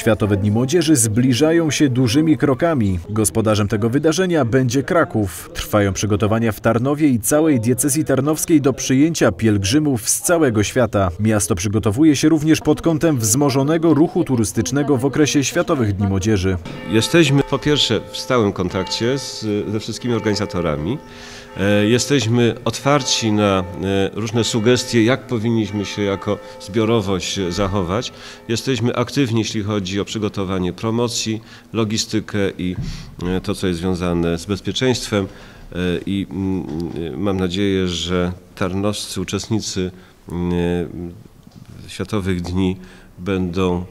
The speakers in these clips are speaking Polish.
Światowe Dni Młodzieży zbliżają się dużymi krokami. Gospodarzem tego wydarzenia będzie Kraków. Trwają przygotowania w Tarnowie i całej diecezji tarnowskiej do przyjęcia pielgrzymów z całego świata. Miasto przygotowuje się również pod kątem wzmożonego ruchu turystycznego w okresie Światowych Dni Młodzieży. Jesteśmy po pierwsze w stałym kontakcie z, ze wszystkimi organizatorami. E, Jesteśmy otwarci na e, różne sugestie, jak powinniśmy się jako zbiorowość zachować. Jesteśmy aktywni, jeśli chodzi o przygotowanie promocji, logistykę i e, to, co jest związane z bezpieczeństwem. I mm, mam nadzieję, że tarnowscy uczestnicy mm, Światowych Dni będą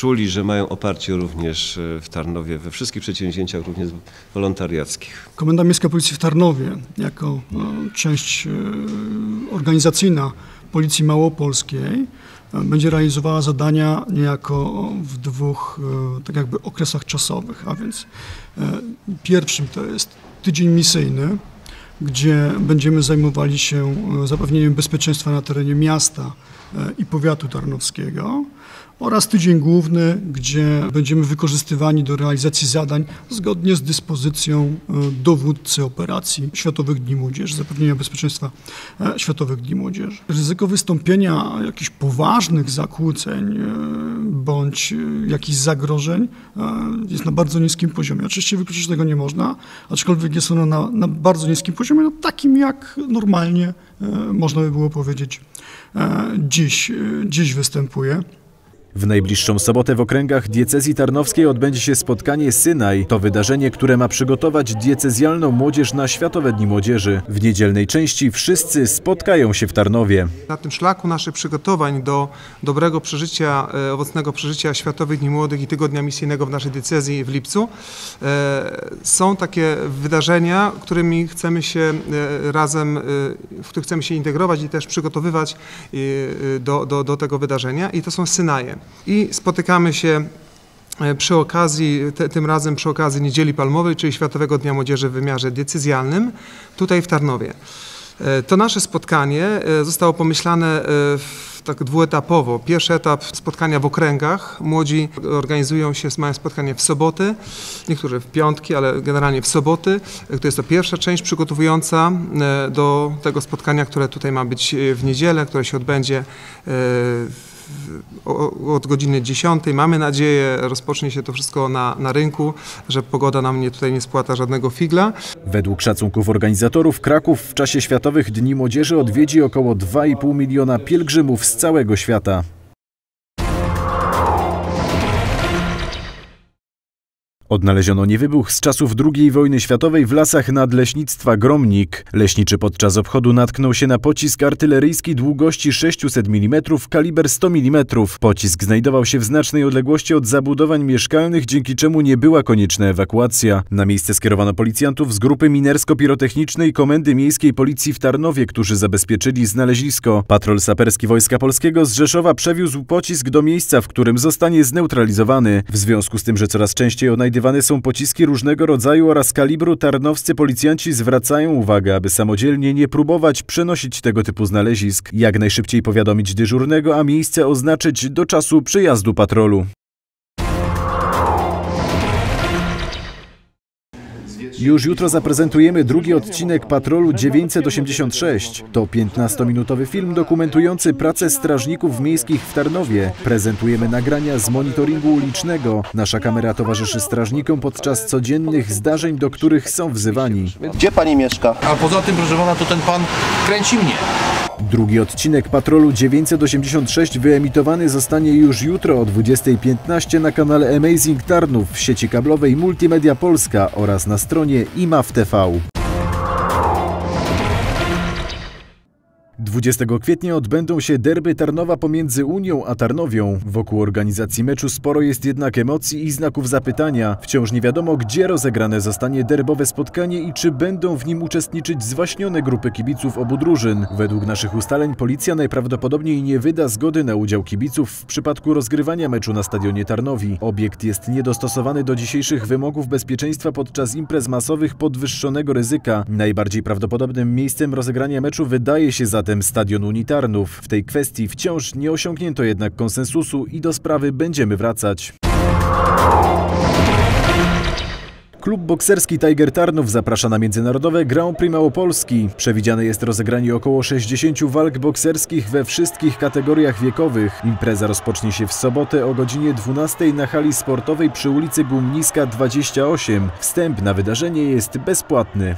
czuli, że mają oparcie również e, w Tarnowie we wszystkich przedsięwzięciach, również wolontariackich. Komenda Miejska Policji w Tarnowie, jako no, część e, organizacyjna Policji Małopolskiej, e, będzie realizowała zadania niejako w dwóch e, tak jakby okresach czasowych, a więc e, pierwszym to jest tydzień misyjny, gdzie będziemy zajmowali się e, zapewnieniem bezpieczeństwa na terenie miasta e, i powiatu tarnowskiego oraz tydzień główny, gdzie będziemy wykorzystywani do realizacji zadań zgodnie z dyspozycją e, dowódcy operacji Światowych Dni Młodzieży, zapewnienia bezpieczeństwa e, Światowych Dni Młodzieży. Ryzyko wystąpienia jakichś poważnych zakłóceń e, bądź jakichś zagrożeń jest na bardzo niskim poziomie. Oczywiście wykluczyć tego nie można, aczkolwiek jest ono na, na bardzo niskim poziomie, no takim jak normalnie można by było powiedzieć dziś, dziś występuje. W najbliższą sobotę w okręgach diecezji tarnowskiej odbędzie się spotkanie Synaj. To wydarzenie, które ma przygotować diecezjalną młodzież na Światowe Dni Młodzieży. W niedzielnej części wszyscy spotkają się w Tarnowie. Na tym szlaku naszych przygotowań do dobrego przeżycia, e, owocnego przeżycia Światowych Dni Młodych i Tygodnia Misyjnego w naszej diecezji w lipcu e, są takie wydarzenia, którymi chcemy się e, razem, w których chcemy się integrować i też przygotowywać do, do, do tego wydarzenia i to są synaje. I spotykamy się e, przy okazji, te, tym razem przy okazji Niedzieli Palmowej, czyli Światowego Dnia Młodzieży w wymiarze decyzjalnym, tutaj w Tarnowie. E, To nasze spotkanie e, zostało pomyślane tak dwuetapowo. Pierwszy etap spotkania w okręgach. Młodzi organizują się, mają spotkanie w soboty, niektórzy w piątki, ale generalnie w soboty. To jest to pierwsza część przygotowująca do tego spotkania, które tutaj ma być w niedzielę, które się odbędzie w- od godziny 10. Mamy nadzieję, rozpocznie się to wszystko na, na rynku, że pogoda nam nie, tutaj nie spłata żadnego figla. Według szacunków organizatorów Kraków w czasie Światowych Dni Młodzieży odwiedzi około 2,5 miliona pielgrzymów z całego świata. Odnaleziono niewybuch z czasów II wojny światowej w lasach nadleśnictwa Gromnik. Leśniczy podczas obchodu natknął się na pocisk artyleryjski długości 600 mm, kaliber 100 mm. Pocisk znajdował się w znacznej odległości od zabudowań mieszkalnych, dzięki czemu nie była konieczna ewakuacja. Na miejsce skierowano policjantów z grupy minersko-pirotechnicznej Komendy Miejskiej Policji w Tarnowie, którzy zabezpieczyli znalezisko. Patrol saperski Wojska Polskiego z Rzeszowa przewiózł pocisk do miejsca, w którym zostanie zneutralizowany. W związku z tym, że coraz częściej odnajdywane są pociski różnego rodzaju oraz kalibru, tarnowscy policjanci zwracają uwagę, aby samodzielnie nie próbować przenosić tego typu znalezisk. Jak najszybciej powiadomić dyżurnego, a miejsce oznaczyć do czasu przyjazdu patrolu. Już jutro zaprezentujemy drugi odcinek Patrolu 986. To 15-minutowy film dokumentujący pracę strażników miejskich w Tarnowie. Prezentujemy nagrania z monitoringu ulicznego. Nasza kamera towarzyszy strażnikom podczas codziennych zdarzeń, do których są wzywani. Gdzie pani mieszka? A poza tym, proszę pana, to ten pan kręci mnie. Drugi odcinek Patrolu 986 wyemitowany zostanie już jutro o 20.15 na kanale Amazing Tarnów w sieci kablowej Multimedia Polska oraz na stronie IMAW TV. 20 kwietnia odbędą się derby Tarnowa pomiędzy Unią a Tarnowią. Wokół organizacji meczu sporo jest jednak emocji i znaków zapytania. Wciąż nie wiadomo, gdzie rozegrane zostanie derbowe spotkanie i czy będą w nim uczestniczyć zwaśnione grupy kibiców obu drużyn. Według naszych ustaleń policja najprawdopodobniej nie wyda zgody na udział kibiców w przypadku rozgrywania meczu na stadionie Tarnowi. Obiekt jest niedostosowany do dzisiejszych wymogów bezpieczeństwa podczas imprez masowych podwyższonego ryzyka. Najbardziej prawdopodobnym miejscem rozegrania meczu wydaje się zatem kosztem stadionu Unitarnów. W tej kwestii wciąż nie osiągnięto jednak konsensusu i do sprawy będziemy wracać. Klub bokserski Tiger Tarnów zaprasza na międzynarodowe Grand Prix Małopolski. Przewidziane jest rozegranie około 60 walk bokserskich we wszystkich kategoriach wiekowych. Impreza rozpocznie się w sobotę o godzinie 12 na hali sportowej przy ulicy Gumniska 28. Wstęp na wydarzenie jest bezpłatny.